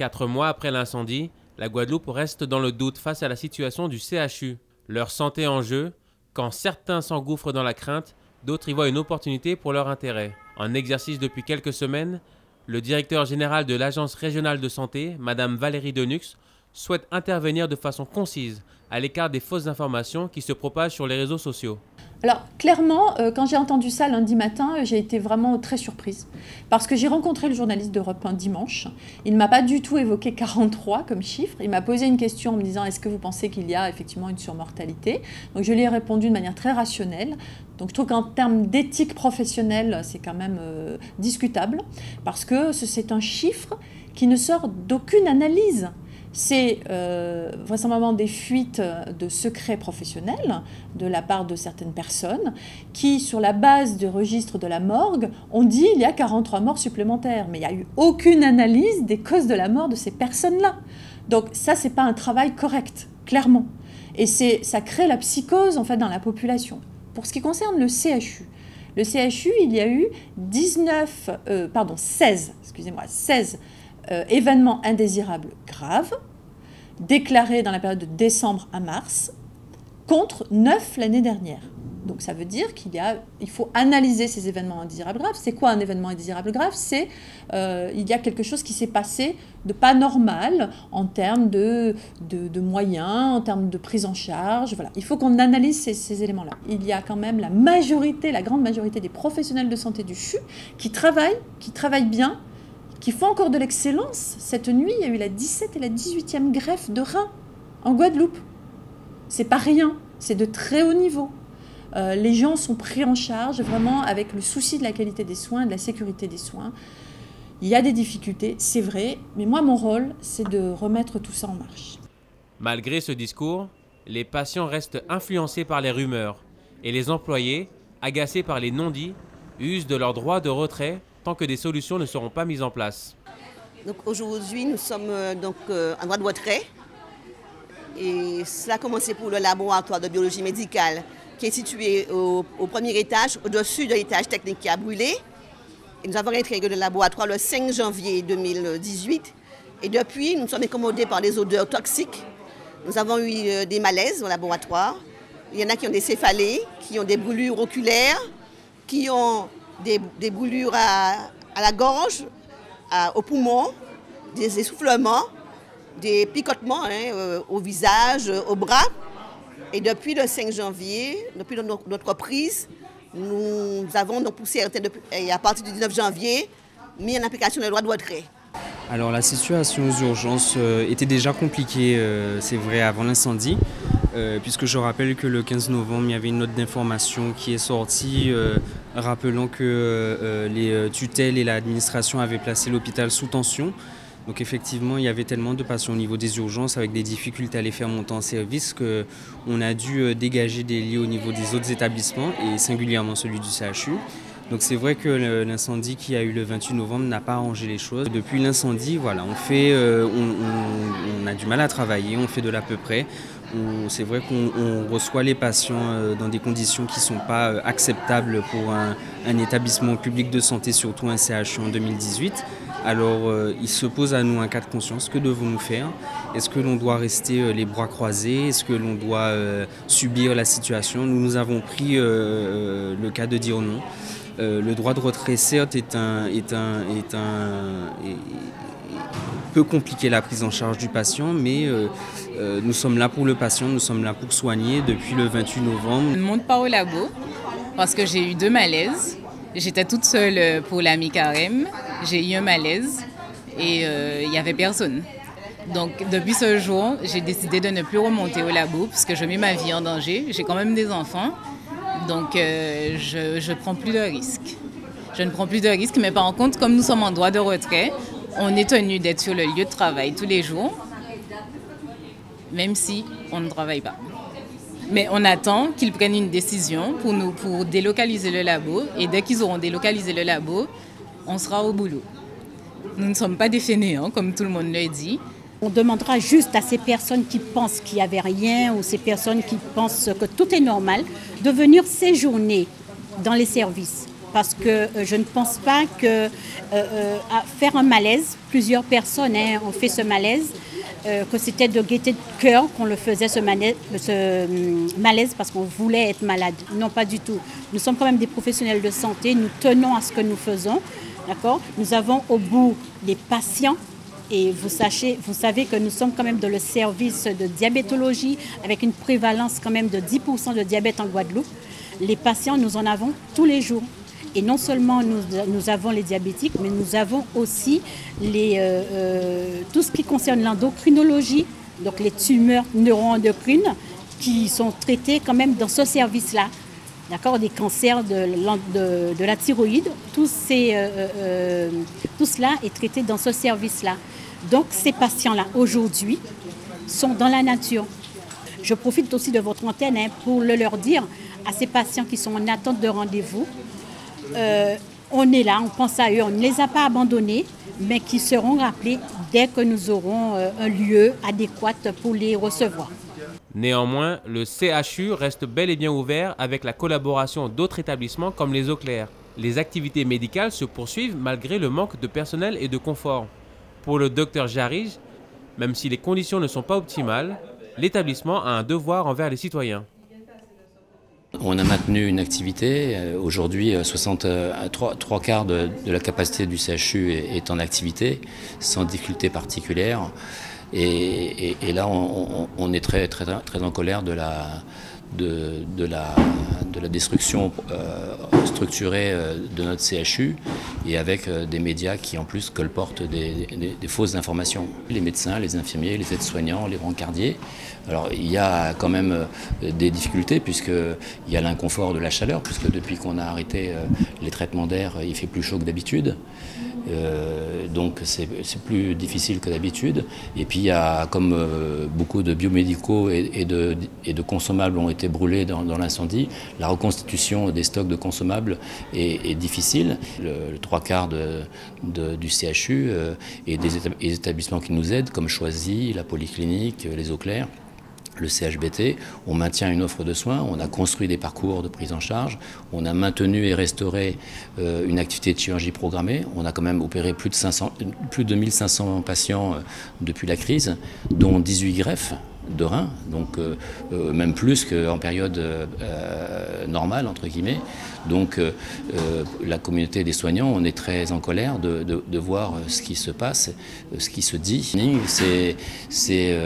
Quatre mois après l'incendie, la Guadeloupe reste dans le doute face à la situation du CHU. Leur santé en jeu, quand certains s'engouffrent dans la crainte, d'autres y voient une opportunité pour leur intérêt. En exercice depuis quelques semaines, le directeur général de l'Agence régionale de santé, Madame Valérie Denux, souhaite intervenir de façon concise à l'écart des fausses informations qui se propagent sur les réseaux sociaux. Alors clairement, euh, quand j'ai entendu ça lundi matin, j'ai été vraiment très surprise. Parce que j'ai rencontré le journaliste d'Europe un dimanche. Il ne m'a pas du tout évoqué 43 comme chiffre. Il m'a posé une question en me disant est-ce que vous pensez qu'il y a effectivement une surmortalité? Donc je lui ai répondu de manière très rationnelle. Donc je trouve qu'en termes d'éthique professionnelle, c'est quand même euh, discutable. Parce que c'est un chiffre qui ne sort d'aucune analyse c'est euh, vraisemblablement des fuites de secrets professionnels de la part de certaines personnes qui, sur la base du registre de la morgue, ont dit il y a 43 morts supplémentaires. Mais il n'y a eu aucune analyse des causes de la mort de ces personnes-là. Donc ça, c'est pas un travail correct, clairement. Et ça crée la psychose en fait dans la population. Pour ce qui concerne le CHU, le CHU, il y a eu 19, euh, pardon, 16, excusez-moi, 16 euh, événements indésirables graves, déclarés dans la période de décembre à mars, contre 9 l'année dernière. Donc ça veut dire qu'il il faut analyser ces événements indésirables graves. C'est quoi un événement indésirable grave? C'est euh, il y a quelque chose qui s'est passé de pas normal en termes de, de, moyens, en termes de prise en charge. Voilà, il faut qu'on analyse ces, ces éléments-là. Il y a quand même la majorité, la grande majorité des professionnels de santé du CHU qui travaillent, qui travaillent bien, qui font encore de l'excellence. Cette nuit, il y a eu la 17 et la 18e greffe de rein en Guadeloupe. C'est pas rien, c'est de très haut niveau. Euh, les gens sont pris en charge vraiment avec le souci de la qualité des soins, de la sécurité des soins. Il y a des difficultés, c'est vrai, mais moi, mon rôle, c'est de remettre tout ça en marche. Malgré ce discours, les patients restent influencés par les rumeurs et les employés, agacés par les non-dits, usent de leur droit de retrait tant que des solutions ne seront pas mises en place. Aujourd'hui, nous sommes euh, donc euh, en droit de retrait. Et cela a commencé pour le laboratoire de biologie médicale qui est situé au, premier étage, au-dessus de l'étage technique qui a brûlé. Nous avons intégré le laboratoire le 5 janvier 2018. Et depuis, nous sommes incommodés par des odeurs toxiques. Nous avons eu euh, des malaises au laboratoire. Il y en a qui ont des céphalées, qui ont des brûlures oculaires, qui ont des, brûlures à, la gorge, au poumon, des essoufflements, des picotements hein, euh, au visage, au bras. Et depuis le 5 janvier, depuis notre, prise, nous avons donc poussé, et à partir du 19 janvier, mis en application le droit de retrait. Alors la situation aux urgences euh, était déjà compliquée, euh, c'est vrai, avant l'incendie. Puisque je rappelle que le 15 novembre, il y avait une note d'information qui est sortie euh, rappelant que euh, les tutelles et l'administration avaient placé l'hôpital sous tension. Donc effectivement, il y avait tellement de patients au niveau des urgences avec des difficultés à les faire monter en service qu'on a dû dégager des lits au niveau des autres établissements et singulièrement celui du CHU. Donc c'est vrai que l'incendie qui a eu le 28 novembre n'a pas arrangé les choses. Depuis l'incendie, on fait, on, a du mal à travailler, on fait de l'à peu près. C'est vrai qu'on reçoit les patients euh, dans des conditions qui ne sont pas euh, acceptables pour un, établissement public de santé, surtout un CHU en 2018. Alors euh, il se pose à nous un cas de conscience. Que devons-nous faire? Est-ce que l'on doit rester les bras croisés? Est-ce que l'on doit subir la situation? Nous, nous avons pris le cas de dire non. le droit de retrait, certes, est un, est un, est un, peut compliquer la prise en charge du patient, mais euh, nous sommes là pour le patient, nous sommes là pour soigner depuis le 28 novembre. Je ne monte pas au labo parce que j'ai eu deux malaises. J'étais toute seule euh, pour la mi-carême, j'ai eu un malaise et il n'y avait personne. Donc depuis ce jour, j'ai décidé de ne plus remonter au labo parce que je mets ma vie en danger. J'ai quand même des enfants, donc je ne prends plus de risques. Je ne prends plus de risques, mais par contre, comme nous sommes en droit de retrait, on est tenu d'être sur le lieu de travail tous les jours, même si on ne travaille pas. Mais on attend qu'ils prennent une décision pour, nous, pour délocaliser le labo. Et dès qu'ils auront délocalisé le labo, on sera au boulot. Nous ne sommes pas des fainéants, comme tout le monde le dit. On demandera juste à ces personnes qui pensent qu'il n'y avait rien ou ces personnes qui pensent que tout est normal de venir séjourner dans les services parce que je ne pense pas que faire un malaise, plusieurs personnes hein, ont fait ce malaise, que c'était de gaieté de cœur qu'on le faisait ce hum, malaise parce qu'on voulait être malade. Non, pas du tout. Nous sommes quand même des professionnels de santé, nous tenons à ce que nous faisons. D'accord? Nous avons au bout des patients et vous savez que nous sommes quand même dans le service de diabétologie avec une prévalence quand même de 10% de diabète en Guadeloupe. Les patients, nous en avons tous les jours. Et non seulement nous, nous avons les diabétiques, mais nous avons aussi les, euh, euh, tout ce qui concerne l'endocrinologie, donc les tumeurs neuroendocrines qui sont traitées quand même dans ce service-là. D'accord, des cancers de, la thyroïde, tout, euh, tout cela est traité dans ce service-là. Donc ces patients-là, aujourd'hui, sont dans la nature. Je profite aussi de votre antenne hein, pour le leur dire à ces patients qui sont en attente de rendez-vous. Euh, on est là, on pense à eux, on ne les a pas abandonnés, mais qui seront rappelés dès que nous aurons euh, un lieu adéquat pour les recevoir. Néanmoins, le CHU reste bel et bien ouvert avec la collaboration d'autres établissements comme les eaux claires. Les activités médicales se poursuivent malgré le manque de personnel et de confort. Pour le docteur Jarige, même si les conditions ne sont pas optimales, l'établissement a un devoir envers les citoyens. On a maintenu une activité. Euh, aujourd'hui, 60, euh, euh, trois, quarts de, la capacité du CHU est, en activité, sans difficulté particulière. Et, là, on, est très, très, très en colère de la, de, la destruction euh, structurée euh, de notre CHU et avec euh, des médias qui en plus colportent des, des, fausses informations. Les médecins, les infirmiers, les aides-soignants, les brancardiers. Alors il y a quand même des difficultés puisqu'il y a l'inconfort de la chaleur, puisque depuis qu'on a arrêté les traitements d'air, il fait plus chaud que d'habitude. Euh, donc c'est plus difficile que d'habitude. Et puis il y a, comme euh, beaucoup de biomédicaux et, de, consommables ont été brûlés dans, l'incendie, la reconstitution des stocks de consommables est, difficile. Le, trois quarts du CHU euh, et des établissements qui nous aident, comme Choisy, la Polyclinique, les Eaux Claires, le CHBT, on maintient une offre de soins, on a construit des parcours de prise en charge, on a maintenu et restauré euh, une activité de chirurgie programmée, on a quand même opéré plus de, 500, plus de 1500 patients euh, depuis la crise, dont 18 greffes de rein, donc euh, euh, même plus qu'en période euh, normale, entre guillemets. Donc la communauté des soignants, on est très en colère de, voir ce qui se passe, ce qui se dit. C'est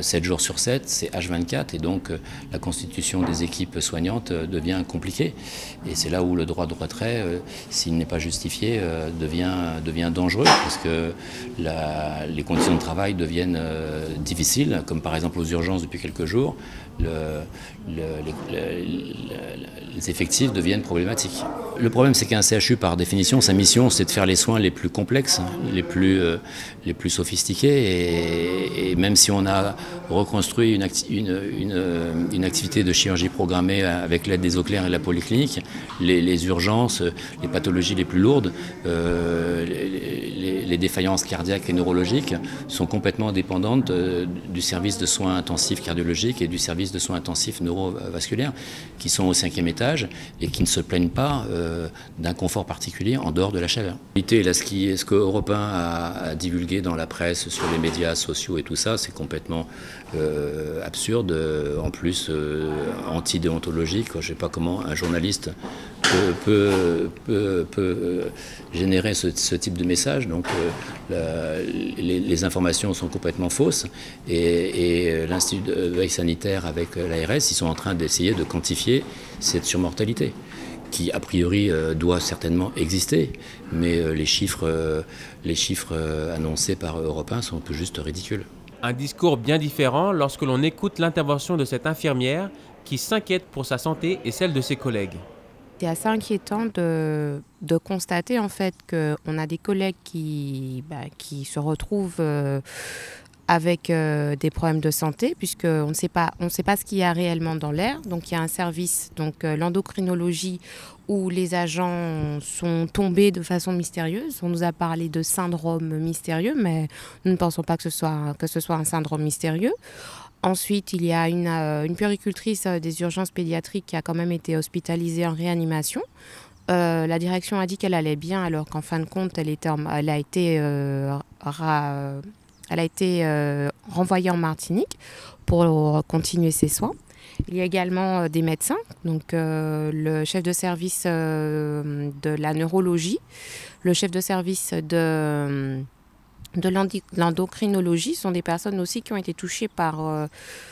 7 jours sur 7, c'est H24, et donc la constitution des équipes soignantes devient compliquée. Et c'est là où le droit de retrait, s'il n'est pas justifié, devient, dangereux, parce que les conditions de travail deviennent difficiles, comme par exemple aux urgences depuis quelques jours, les, effectifs deviennent problématiques. Le problème, c'est qu'un CHU, par définition, sa mission, c'est de faire les soins les plus complexes, les plus, euh, les plus sophistiqués. Et, même si on a reconstruit une, une, activité de chirurgie programmée avec l'aide des eaux claires et la polyclinique, les, urgences, les pathologies les plus lourdes, euh, les, défaillances cardiaques et neurologiques sont complètement dépendantes euh, du service de soins intensifs cardiologiques et du service de soins intensifs neurovasculaires qui sont au cinquième étage et qui ne se plaignent pas euh, d'un confort particulier en dehors de la chaleur. Là, ce, qui, que Europe 1 a, divulgué dans la presse, sur les médias sociaux et tout ça, c'est complètement euh, absurde, en plus euh, anti-déontologique. Je ne sais pas comment un journaliste peut, générer ce, type de message. Donc les, informations sont complètement fausses et l'Institut de veille sanitaire avec l'ARS, ils sont en train d'essayer de quantifier cette surmortalité qui a priori euh, doit certainement exister, mais euh, les chiffres, euh, les chiffres annoncés par Europe 1 sont tout juste ridicules. Un discours bien différent lorsque l'on écoute l'intervention de cette infirmière qui s'inquiète pour sa santé et celle de ses collègues. C'est assez inquiétant de, de, constater en fait qu'on a des collègues qui, bah, qui se retrouvent avec euh, des problèmes de santé, puisqu'on ne sait pas, on sait pas ce qu'il y a réellement dans l'air. Donc il y a un service, donc euh, l'endocrinologie, où les agents sont tombés de façon mystérieuse. On nous a parlé de syndrome mystérieux, mais nous ne pensons pas que ce soit, que ce soit un syndrome mystérieux. Ensuite, il y a une, euh, puéricultrice des urgences pédiatriques qui a quand même été hospitalisée en réanimation. Euh, la direction a dit qu'elle allait bien alors qu'en fin de compte, elle, était elle a été, euh, elle a été euh, renvoyée en Martinique pour continuer ses soins. Il y a également des médecins, donc le chef de service de la neurologie, le chef de service de de l'endocrinologie sont des personnes aussi qui ont été touchées par euh,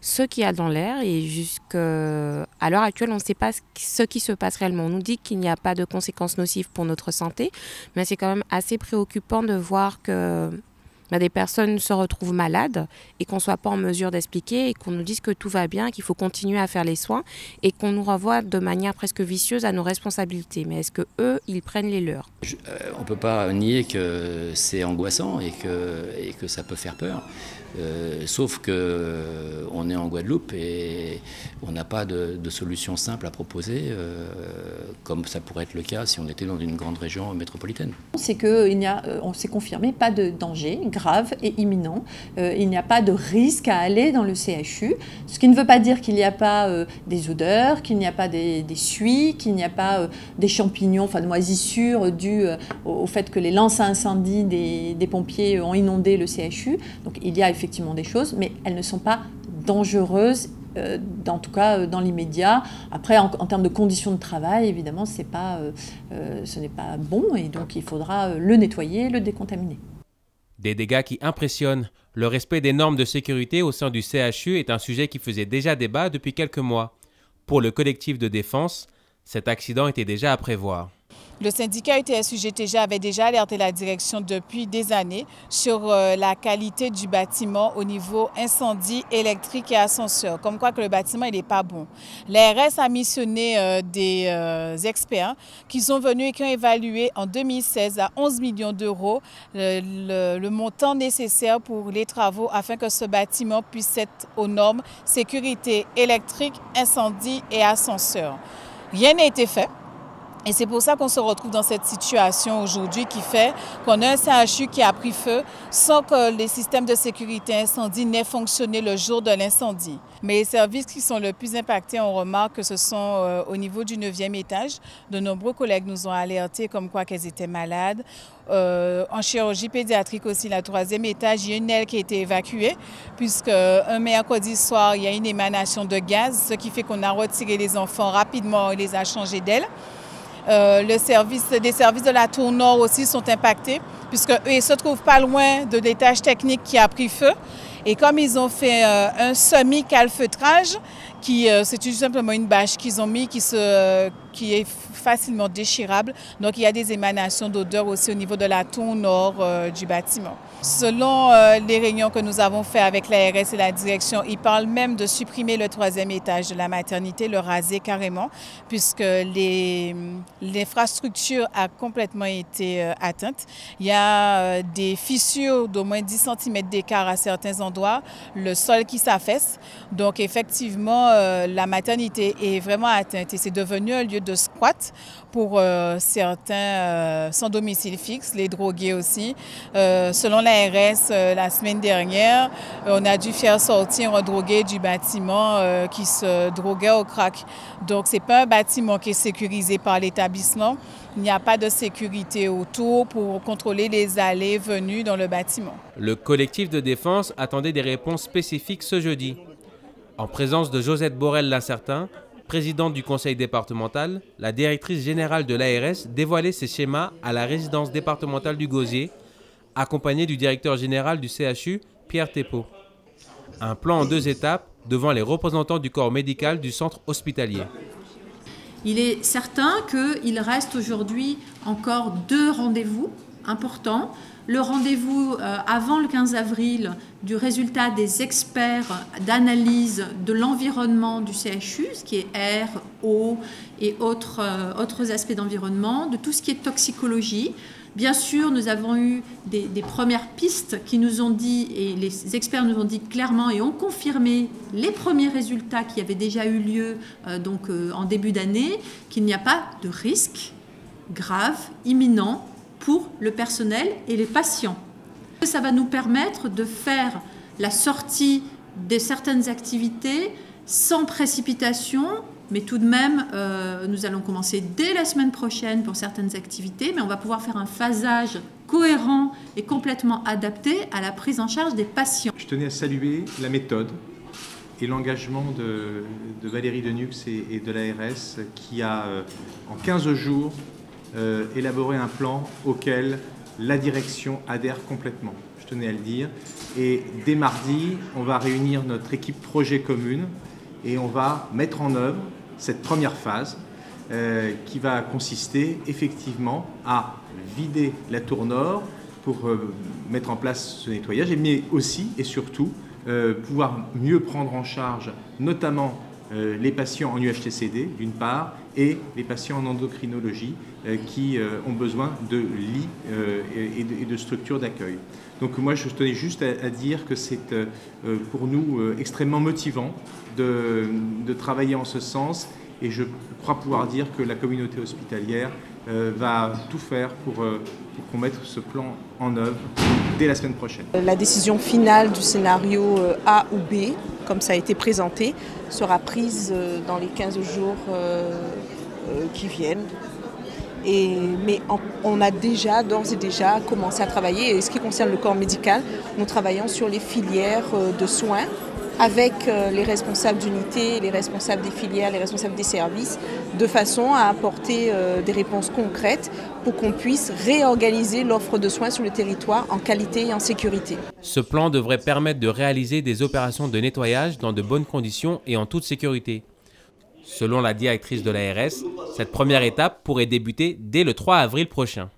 ce qu'il y a dans l'air et jusqu'à l'heure actuelle on ne sait pas ce qui se passe réellement. On nous dit qu'il n'y a pas de conséquences nocives pour notre santé, mais c'est quand même assez préoccupant de voir que bah, des personnes se retrouvent malades et qu'on ne soit pas en mesure d'expliquer et qu'on nous dise que tout va bien, qu'il faut continuer à faire les soins et qu'on nous renvoie de manière presque vicieuse à nos responsabilités. Mais est-ce que eux, ils prennent les leurs? Euh, On ne peut pas nier que c'est angoissant et que ça peut faire peur. Euh, sauf que euh, on est en Guadeloupe et on n'a pas de, solution simple à proposer, euh, comme ça pourrait être le cas si on était dans une grande région métropolitaine. C'est qu'il n'y a, on s'est confirmé, pas de danger grave et imminent. il n'y a pas de risque à aller dans le CHU, ce qui ne veut pas dire qu'il n'y a pas des odeurs, qu'il n'y a pas des, suies, qu'il n'y a pas des champignons, enfin de moisissures dues au, fait que les lances à incendie des, des pompiers ont inondé le CHU. Donc il y a effectivement des choses, mais elles ne sont pas dangereuses euh, en tout cas euh, dans l'immédiat. Après, en, termes de conditions de travail, évidemment, pas, euh, ce n'est pas bon et donc il faudra le nettoyer, le décontaminer. Des dégâts qui impressionnent. Le respect des normes de sécurité au sein du CHU est un sujet qui faisait déjà débat depuis quelques mois. Pour le collectif de défense, cet accident était déjà à prévoir. Le syndicat UTSUGTG avait déjà alerté la direction depuis des années sur euh, la qualité du bâtiment au niveau incendie électrique et ascenseur, comme quoi le bâtiment n'est pas bon. L'ARS a missionné euh, des euh, experts qui sont venus et qui ont évalué en 2016 à 11 millions d'euros le, montant nécessaire pour les travaux afin que ce bâtiment puisse être aux normes sécurité électrique, incendie et ascenseur. Rien n'a été fait. Et c'est pour ça qu'on se retrouve dans cette situation aujourd'hui qui fait qu'on a un CHU qui a pris feu sans que les systèmes de sécurité incendie n'aient fonctionné le jour de l'incendie. Mais les services qui sont le plus impactés, on remarque que ce sont euh, au niveau du 9e étage. De nombreux collègues nous ont alertés comme quoi qu'elles étaient malades. Euh, en chirurgie pédiatrique aussi, le troisième étage, il y a une aile qui a été évacuée puisque un mercredi soir, il y a une émanation de gaz, ce qui fait qu'on a retiré les enfants rapidement et les a changés d'aile. Euh, le service, les services de la tour nord aussi sont impactés, puisque eux, se trouvent pas loin de l'étage technique qui a pris feu. Et comme ils ont fait euh, un semi-calfeutrage, qui euh, c'est tout simplement une bâche qu'ils ont mis qui, se, qui est facilement déchirable. Donc il y a des émanations d'odeur aussi au niveau de la tour nord du bâtiment. Selon euh, les réunions que nous avons faites avec l'ARS et la direction, ils parlent même de supprimer le troisième étage de la maternité, le raser carrément, puisque l'infrastructure a complètement été euh, atteinte. Il y a euh, des fissures d'au moins 10 cm d'écart à certains endroits, le sol qui s'affaisse. Donc effectivement, la maternité est vraiment atteinte et c'est devenu un lieu de squat pour certains sans domicile fixe, les drogués aussi. selon la RS euh, la semaine dernière, euh, on a dû faire sortir un drogué du bâtiment euh, qui se droguait au crack. Donc, ce n'est pas un bâtiment qui est sécurisé par l'établissement. Il n'y a pas de sécurité autour pour contrôler les allées venues dans le bâtiment. Le collectif de défense attendait des réponses spécifiques ce jeudi. En présence de Josette Borel Lacertin, présidente du conseil départemental, la directrice générale de l'ARS dévoilait ses schémas à la résidence départementale du Gosier accompagné du directeur général du CHU, Pierre Thépeau. Un plan en deux étapes devant les représentants du corps médical du centre hospitalier. Il est certain qu'il reste aujourd'hui encore deux rendez-vous importants. Le rendez-vous euh, avant le 15 avril du résultat des experts d'analyse de l'environnement du CHU, ce qui est air, eau et autres, euh, autres aspects d'environnement, de tout ce qui est toxicologie, Bien sûr, nous avons eu des, premières pistes qui nous ont dit, et les experts nous ont dit clairement et ont confirmé les premiers résultats qui avaient déjà eu lieu euh, donc, en début d'année, qu'il n'y a pas de risque grave, imminent pour le personnel et les patients. Ça va nous permettre de faire la sortie de certaines activités sans précipitation mais tout de même, euh, nous allons commencer dès la semaine prochaine pour certaines activités, mais on va pouvoir faire un phasage cohérent et complètement adapté à la prise en charge des patients. Je tenais à saluer la méthode et l'engagement de, Valérie Denux et, et de l'ARS qui a, euh, en 15 jours, euh, élaboré un plan auquel la direction adhère complètement. Je tenais à le dire. Et dès mardi, on va réunir notre équipe projet commune et on va mettre en œuvre cette première phase euh, qui va consister effectivement à vider la tour nord pour euh, mettre en place ce nettoyage, mais aussi et surtout pouvoir mieux prendre en charge notamment les patients en UHTCD d'une part et les patients en endocrinologie qui ont besoin de lits et de, structures d'accueil. Donc moi je tenais juste à, dire que c'est pour nous extrêmement motivant de, de travailler en ce sens et je crois pouvoir dire que la communauté hospitalière euh, va tout faire pour, euh, pour qu'on mette ce plan en œuvre dès la semaine prochaine. La décision finale du scénario euh, A ou B, comme ça a été présenté, sera prise dans les 15 jours qui viennent. Et, mais on a déjà, d'ores et déjà, commencé à travailler. Et ce qui concerne le corps médical, nous travaillons sur les filières de soins avec euh, les responsables d'unité, les responsables des filières, les responsables des services, de façon à apporter euh, des réponses concrètes pour qu'on puisse réorganiser l'offre de soins sur le territoire en qualité et en sécurité. Ce plan devrait permettre de réaliser des opérations de nettoyage dans de bonnes conditions et en toute sécurité. Selon la directrice de l'ARS, cette première étape pourrait débuter dès le 3 avril prochain.